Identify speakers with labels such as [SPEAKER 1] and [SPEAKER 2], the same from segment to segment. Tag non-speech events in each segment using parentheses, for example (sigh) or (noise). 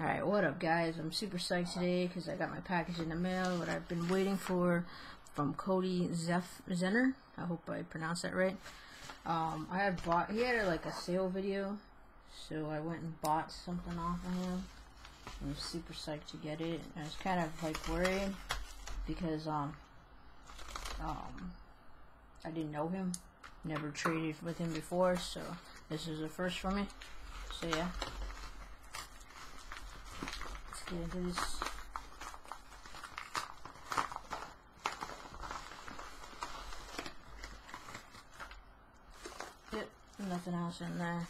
[SPEAKER 1] Alright, what up guys? I'm super psyched today because I got my package in the mail, what I've been waiting for from Cody Zef Zenner. I hope I pronounced that right. Um, I had bought, he had like a sale video, so I went and bought something off of him. I'm super psyched to get it. I was kind of like worried because um, um, I didn't know him, never traded with him before, so this is the first for me. So yeah. There's Yep, nothing else in there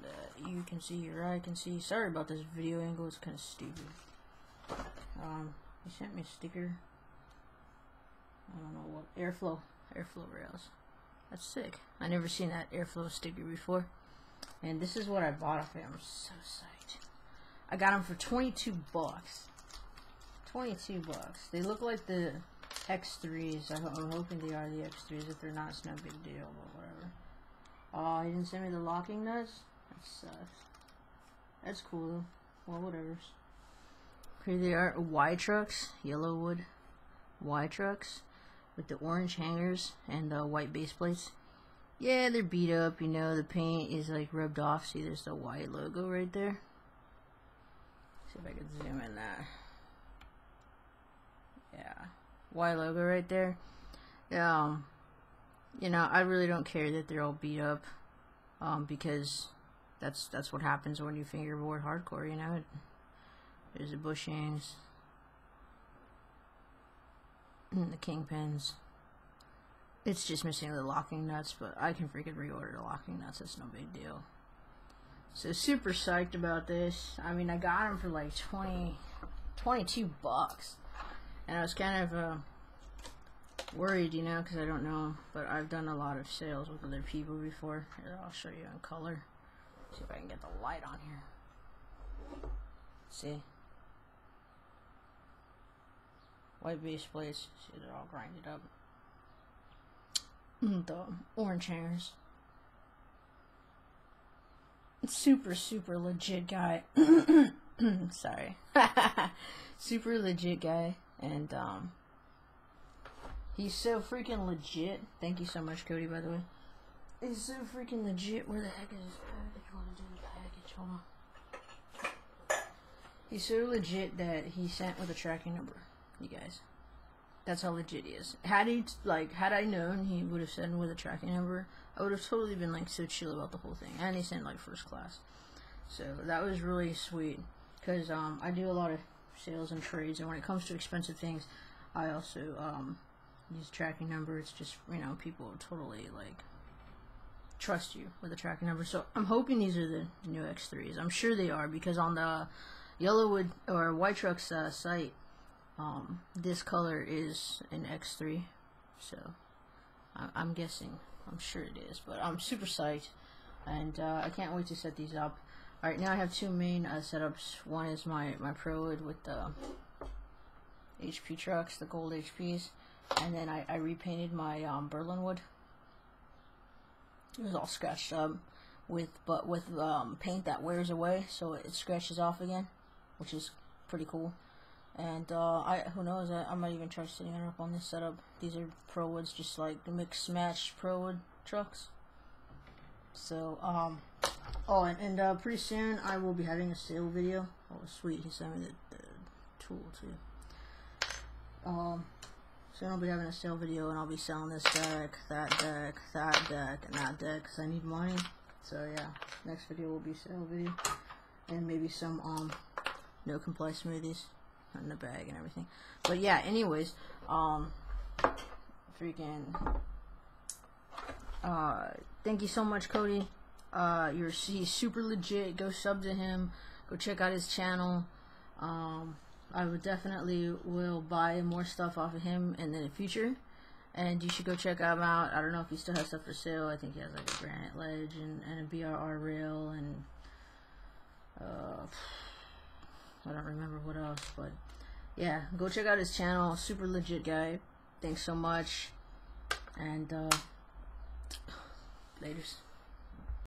[SPEAKER 1] that you can see or I can see. Sorry about this video angle, it's kind of stupid. Um, he sent me a sticker. I don't know what Airflo, Airflo rails. That's sick. I never seen that Airflo sticker before. And this is what I bought off him. I'm so psyched. I got them for 22 bucks. 22 bucks. They look like the X3s. I'm hoping they are the X3s. If they're not, it's no big deal, but whatever. Oh, he didn't send me the locking nuts? That sucks. That's cool, Well, whatever. Here they are. Y trucks. Yellowood Y trucks. With the orange hangers and the white base plates. Yeah, they're beat up, you know. The paint is like rubbed off. See, there's the Y logo right there. See if I can zoom in that. Yeah. Y logo right there. Um, you know, I really don't care that they're all beat up. Um, because that's that's what happens when you fingerboard hardcore, you know. There's the bushings. the kingpins. It's just missing the locking nuts, but I can freaking reorder the locking nuts. It's no big deal. So super psyched about this. I mean, I got them for like 20, 22 bucks. And I was kind of uh, worried, you know, because I don't know. But I've done a lot of sales with other people before. Here, I'll show you in color. See if I can get the light on here. See? White base plates. See, they're all grinded up. (clears throat) the orange hangers super super legit guy. (clears throat) Sorry, (laughs) super legit guy, and um, he's so freaking legit. Thank you so much, Cody. By the way, he's so freaking legit. Where the heck is his package? He's so legit that he sent with a tracking number. You guys. That's how legit he is. Had he like had I known he would have sent with a tracking number, I would have totally been like so chill about the whole thing. And he sent like first class, so that was really sweet. Cause um I do a lot of sales and trades, and when it comes to expensive things, I also um use tracking number. It's just you know people totally like trust you with a tracking number. So I'm hoping these are the new X3s. I'm sure they are because on the Yellowood or White Trucks uh, site um, this color is an X3, so I am guessing, I'm sure it is, but I'm super psyched, and uh, I can't wait to set these up. Alright, now I have two main uh, setups. One is my, my ProWood with the HP trucks, the gold HPs, and then I, I repainted my um, Berlinwood. It was all scratched up with but with um, paint that wears away, so it scratches off again, which is pretty cool. And uh, I who knows, I, I might even try setting it up on this setup. These are ProWoods, just like the mix match ProWood trucks. So, um, oh, and, and uh, pretty soon I will be having a sale video. Oh, sweet, he sent me the, the tool too. Um, soon I'll be having a sale video and I'll be selling this deck, that deck, that deck, and that deck because I need money. So yeah, next video will be sale video and maybe some um no comply smoothies in the bag and everything. But yeah, anyways, um, freaking, uh, thank you so much, Cody. Uh, you're he's super legit. Go sub to him. Go check out his channel. Um, I would definitely will buy more stuff off of him in the future. And you should go check him out. I don't know if he still has stuff for sale. I think he has like a granite ledge and, and a BRR rail and uh I don't remember what else, but yeah, go check out his channel. Super legit guy. Thanks so much. And uh (sighs) laters.